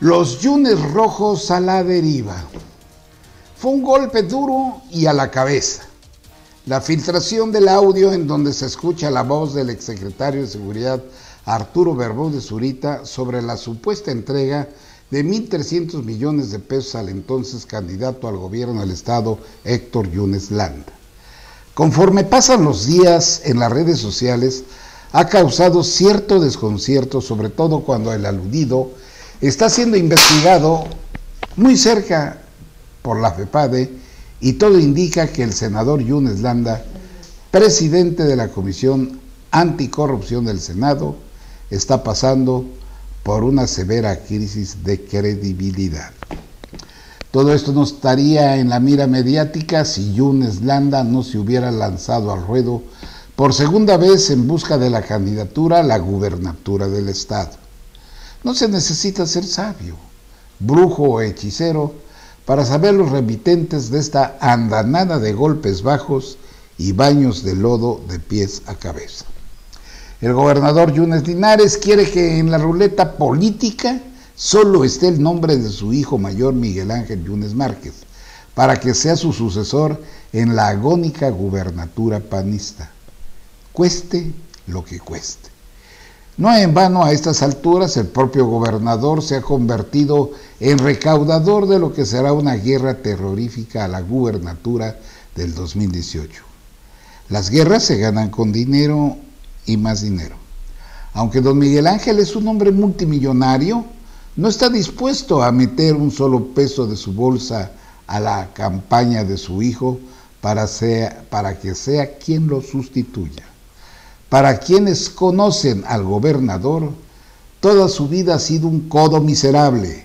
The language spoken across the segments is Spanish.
Los Yunes Rojos a la deriva. Fue un golpe duro y a la cabeza. La filtración del audio en donde se escucha la voz del exsecretario de Seguridad Arturo de Zurita sobre la supuesta entrega de 1.300 millones de pesos al entonces candidato al gobierno del Estado, Héctor Yunes Landa. Conforme pasan los días en las redes sociales, ha causado cierto desconcierto, sobre todo cuando el aludido está siendo investigado muy cerca por la FEPADE y todo indica que el senador Yunes Landa, presidente de la Comisión Anticorrupción del Senado, está pasando por una severa crisis de credibilidad. Todo esto no estaría en la mira mediática si Yunes Landa no se hubiera lanzado al ruedo por segunda vez en busca de la candidatura a la gubernatura del Estado. No se necesita ser sabio, brujo o hechicero para saber los remitentes de esta andanada de golpes bajos y baños de lodo de pies a cabeza. El gobernador Yunes Linares quiere que en la ruleta política solo esté el nombre de su hijo mayor Miguel Ángel Yunes Márquez, para que sea su sucesor en la agónica gubernatura panista, cueste lo que cueste. No en vano a estas alturas el propio gobernador se ha convertido en recaudador de lo que será una guerra terrorífica a la gubernatura del 2018. Las guerras se ganan con dinero y más dinero. Aunque don Miguel Ángel es un hombre multimillonario, no está dispuesto a meter un solo peso de su bolsa a la campaña de su hijo para, para que sea quien lo sustituya. Para quienes conocen al gobernador, toda su vida ha sido un codo miserable.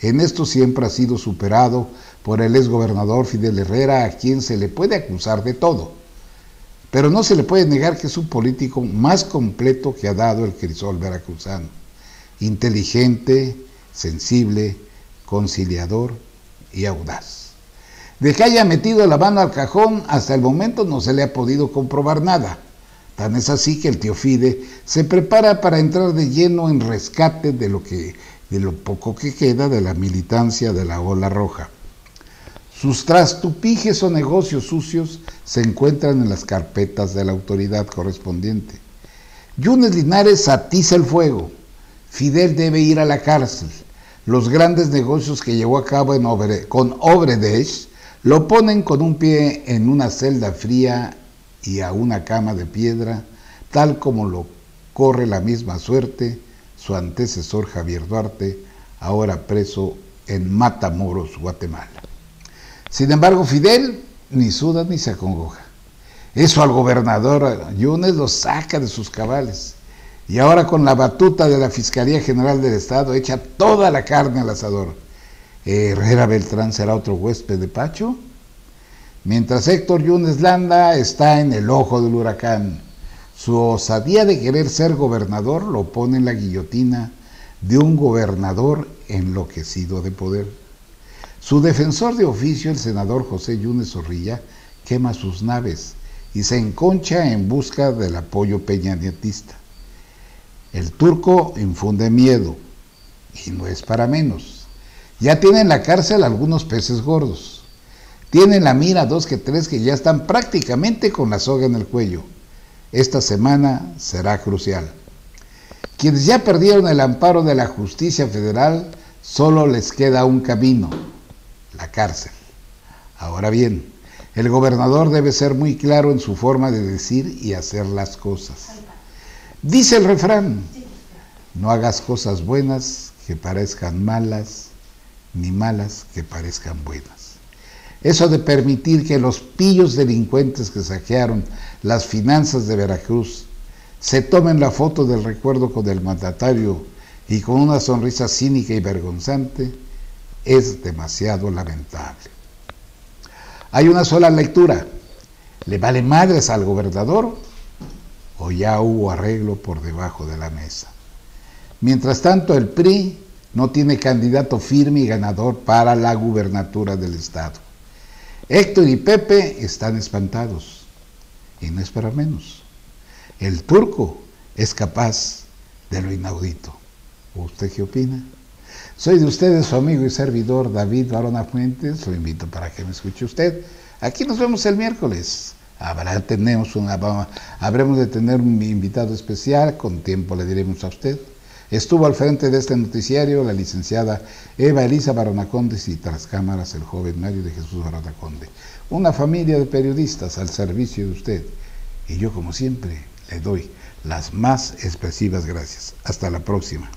En esto siempre ha sido superado por el exgobernador Fidel Herrera, a quien se le puede acusar de todo. Pero no se le puede negar que es un político más completo que ha dado el crisol veracruzano. Inteligente, sensible, conciliador y audaz. De que haya metido la mano al cajón, hasta el momento no se le ha podido comprobar nada. Tan es así que el tío Fide se prepara para entrar de lleno en rescate de lo, que, de lo poco que queda de la militancia de la ola roja. Sus trastupijes o negocios sucios se encuentran en las carpetas de la autoridad correspondiente. Yunes Linares atiza el fuego. Fidel debe ir a la cárcel. Los grandes negocios que llevó a cabo con Obredesh lo ponen con un pie en una celda fría y a una cama de piedra, tal como lo corre la misma suerte su antecesor Javier Duarte, ahora preso en Matamoros, Guatemala. Sin embargo, Fidel ni suda ni se acongoja. Eso al gobernador Yunes lo saca de sus cabales. Y ahora con la batuta de la Fiscalía General del Estado echa toda la carne al asador. ¿Herrera Beltrán será otro huésped de Pacho? Mientras Héctor Yunes Landa está en el ojo del huracán, su osadía de querer ser gobernador lo pone en la guillotina de un gobernador enloquecido de poder. Su defensor de oficio, el senador José Yunes Zorrilla, quema sus naves y se enconcha en busca del apoyo peñanietista. El turco infunde miedo, y no es para menos. Ya tiene en la cárcel algunos peces gordos. Tienen la mira dos que tres que ya están prácticamente con la soga en el cuello. Esta semana será crucial. Quienes ya perdieron el amparo de la justicia federal, solo les queda un camino, la cárcel. Ahora bien, el gobernador debe ser muy claro en su forma de decir y hacer las cosas. Dice el refrán, no hagas cosas buenas que parezcan malas, ni malas que parezcan buenas. Eso de permitir que los pillos delincuentes que saquearon las finanzas de Veracruz se tomen la foto del recuerdo con el mandatario y con una sonrisa cínica y vergonzante es demasiado lamentable. Hay una sola lectura. ¿Le vale madres al gobernador o ya hubo arreglo por debajo de la mesa? Mientras tanto, el PRI no tiene candidato firme y ganador para la gubernatura del Estado. Héctor y Pepe están espantados y no es para menos. El turco es capaz de lo inaudito. ¿Usted qué opina? Soy de ustedes su amigo y servidor David Barona Fuentes. Lo invito para que me escuche usted. Aquí nos vemos el miércoles. Habrá, tenemos una, habremos de tener un invitado especial, con tiempo le diremos a usted. Estuvo al frente de este noticiario la licenciada Eva Elisa Baronacondes y tras cámaras el joven Mario de Jesús Baronaconde. Una familia de periodistas al servicio de usted. Y yo, como siempre, le doy las más expresivas gracias. Hasta la próxima.